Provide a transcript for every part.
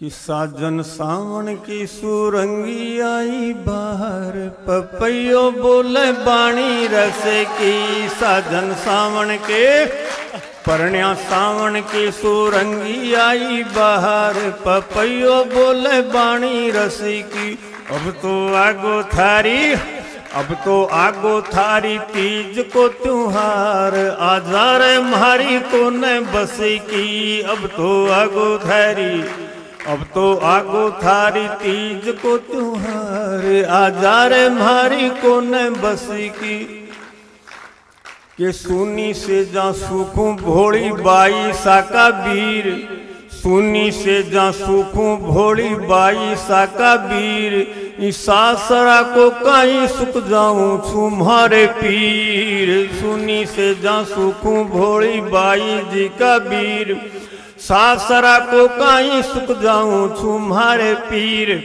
कि साजन सावन की सुरंगी आई बाहर, पपैयो बोले बाणी रसे की साजन सावन के। परण्या सावन की सुरंगी आई बाहर, पपैयो बोले बाणी रसी की। अब तो आगो थारी। अब तो आगो थारी तीज को त्योहार, आजार मारी को न बसी की। अब तो आगो थारी अब तो आगो थारी तीज को त्योहार, आजार मारी को न बसी की। के सुनी से जा सुखू भोड़ी बाई साका वीर सुनी से जा सुखू भोड़ी बाई साका वीर सासरा को कहीं सुख जाऊँ तुम्हारे पीर। सुनी से जा सुखू भोली बाई जी का वीर सासरा को कहीं सुख जाऊँ तुम्हारे पीर।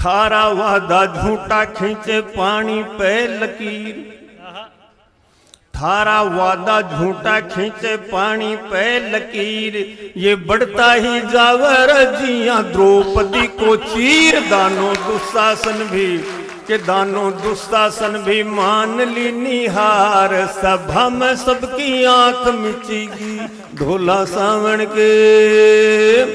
थारा वादा झूठा खींचे, पानी पे लकीर। थारा वादा झूठा खींचे पानी पे लकीर। ये बढ़ता ही जावर, जिया द्रौपदी को चीर। दानो दुशासन भी, के दानो दुशासन भी मान ली निहार। सभा में सबकी आँख मिचेगी, ढोला सावण के।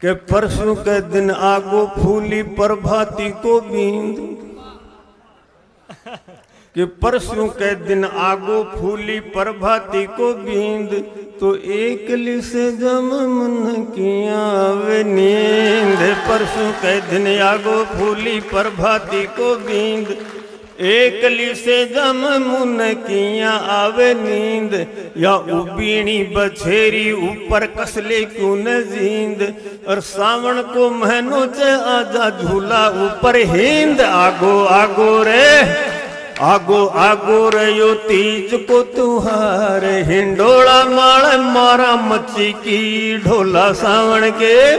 के परसों के दिन आगो फूली, प्रभाती को बींद। कि परसों के दिन आगो फूली प्रभाती को बींद तो एक से जम मन किया वे नींद। परसों के दिन आगो फूली प्रभाती को बींद एक से जम मुन किया आवे नींद। या उबीणी बछेरी ऊपर कसले क्यों न जींद, और सावन को महीनों से आजा झूला ऊपर हिंद। आगो आगो रे। आगो आगो रयो तीज को तुहार, हिंडोला माल मारा मच्छी की ढोला सावन के।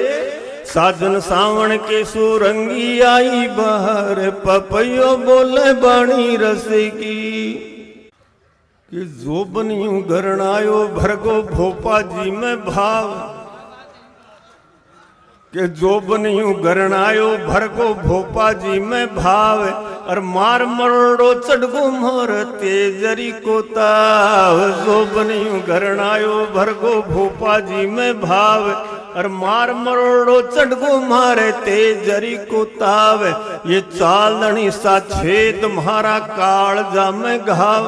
साजन सावन के सुरंगी आई बाहर पपयो बोले बाणी रस की। कि जो बनियो गरणायो, भरगो भोपा जी में भाव। के जो बनियो गरणायो, भरगो भोपा जी में भाव। और मार मरोड़ो चढ़गो मोर तेजरी को ताव। जो बनियो गरणायो भरगो भोपा जी में भाव। और मार मरोड़ो चढ़गो मारे तेजरी को ताव। ये चालनी सा छेद तुम्हारा काल जा में घाव।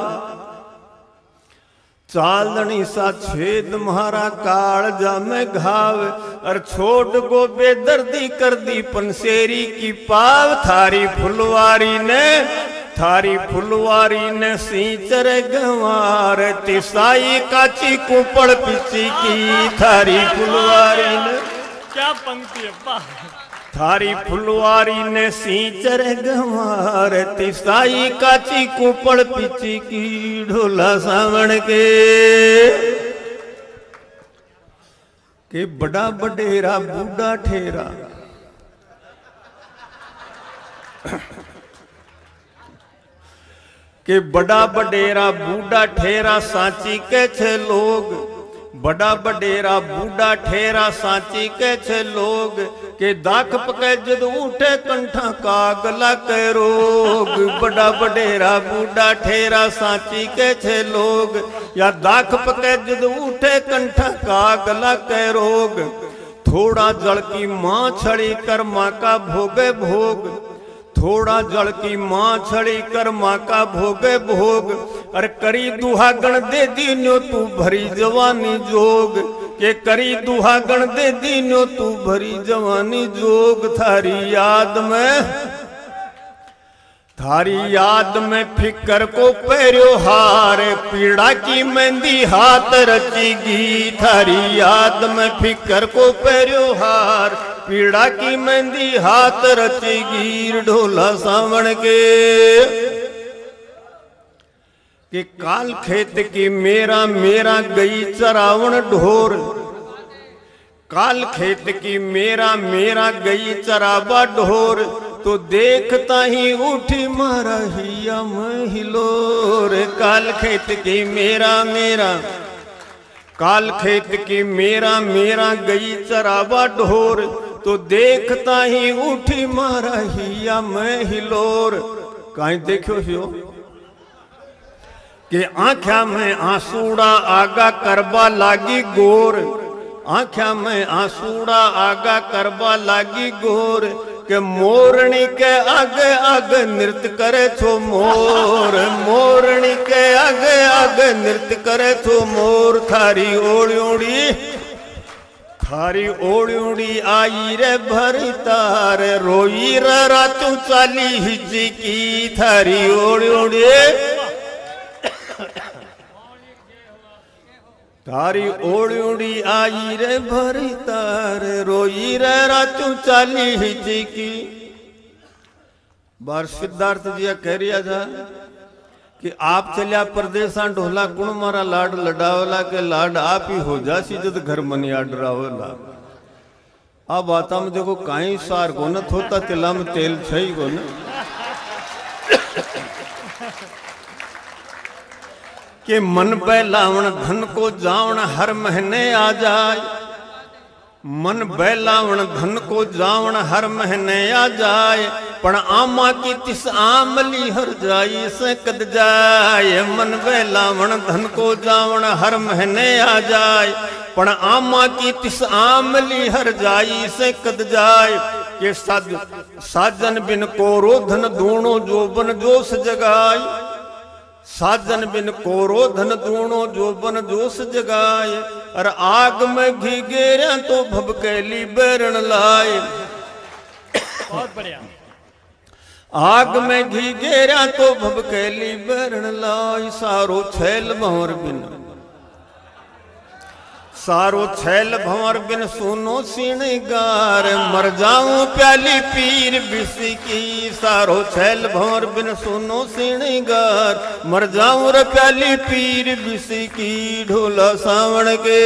चालनी सा छेद मारा काल जा में घाव। और छोट गो बेदर्दी कर दी पंसेरी की पाव थारी फुलवारी ने थारी फुलवारी ने सींचर गंवार तिसाई काची कुपड़ पिची की थारी फुलवारी ने। क्या पंक्ति वाह। थारी फुलवारी ने सींचर गंवार तिसाई काची कुपड़ पिची की ढोला सावण के। के बड़ा बडेरा, बूढ़ा ठेरा। के बड़ा बडेरा, बूढ़ा ठेरा सांची के छे लोग। बड़ा बडेरा, बूढ़ा ठेरा सांची के छे लोग। के दाख पके जद उठे कंठा कागला के रोग। बड़ा बडेरा, बूढ़ा, ठेरा, सांची के छे लोग। या दाख पके जद उठे कंठा कागला के रोग। थोड़ा जल की माँ छड़ी कर माँ का भोगे भोग। थोड़ा जल की माँ छड़ी कर माँ का भोगे भोग। अरे करी दुहागण दे दीनो तू भरी जवानी जोग। के करी दुहागण दे दीनो तू भरी जवानी जोग थारी याद में थारी याद में फिकर को पैरो हार पीड़ा की मेहंदी हाथ रची रचेगी थारी याद में फिकर को पैरो हार पीड़ा की मेहंदी हाथ रची रचेगी ढोला सावण के कि काल खेत की मेरा मेरा गई चरावण ढोर। काल खेत की मेरा मेरा गई चरावा ढोर। तो देखता ही उठी मारा हिया महिलोर। काल खेत की मेरा मेरा, काल खेत की मेरा मेरा गई चरावा ढोर। तो देखता ही उठी मारा हिया मैं हिलोर कहीं देखो हियो? कि आख्या में आंसूड़ा आगा करबा लागी गोर। आख्या में आंसूड़ा आगा करबा लागी गोर। के मोरणी के आगे आगे नृत्य करे छो मोर। मोरणी के आगे आगे नृत्य करे छो मोर। थारी ओड़ी थारी ओड़ी आई रे भरी तार। रोई रे रातू चाली हिजी की थारी ओड़ी तारी ओड़ी ओड़ी आई रे भरी तार, रोई रे रातू चाली हिजी की बार सिद्धार्थ जी कह रिया था कि आप चलिया परदेसा ढोला कुण मारा लाड लडावला के लाड आप ही हो जासी जद घर मनी आडरावला। अब आता में देखो काई सार को न थोता तिला में तेल छई को न कि मन बहलावण, धन को जावण हर महीने आ जाए। मन बहलावण, धन को जावण हर महीने आ जाए। पण आमा की तिस आमली हर जाई, से कद जाए। मन बहलावण, धन को जावण हर महीने आ जाए। पण आमा की तिस आमली हर जाई, से कद जाए। के साज साजन बिन को रोधन दूणो जो बन जोश जगाई साजन बिन कोरो धन दूणो जो बन जोश जगाए। और आग में घी गेरा तो भबकेली बैरण लाए। बहुत बढ़िया। आग में घी गेरा तो भबकेली बैरण लाई सारो छैल भंवर बिन सारो छैल भंवर बिन सुनो सिणगार, मर जाऊँ प्याली पीर बिसी की सारो छैल भंवर बिन सुनो सिणगार, मर जाऊँ र प्याली पीर बिसी ढोला सावण के